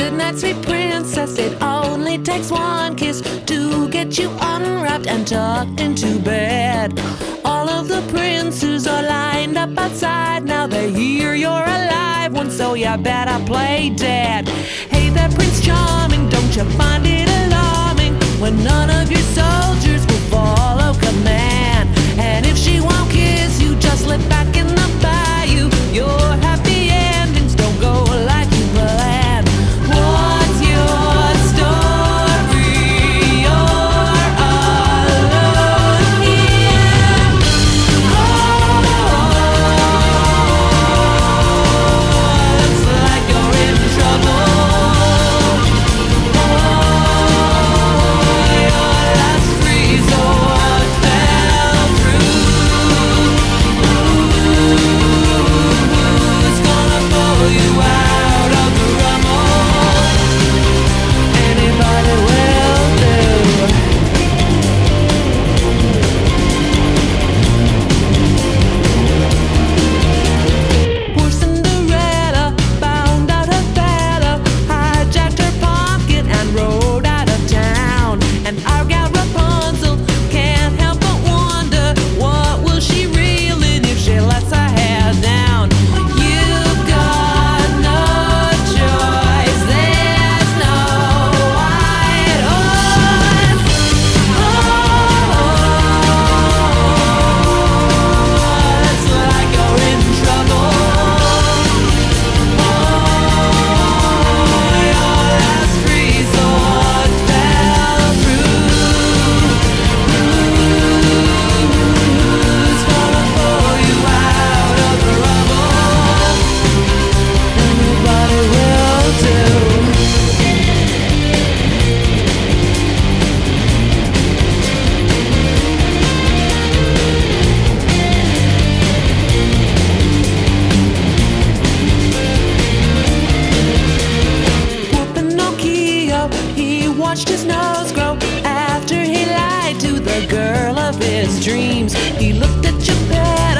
Good night, sweet princess. It only takes one kiss to get you unwrapped and tucked into bed. All of the princes are lined up outside. Now they hear you're alive one, so you better play dead. Hey there, Prince Charming, don't you find it alarming when none of your soldiers watched his nose grow after he lied to the girl of his dreams. He looked at you better.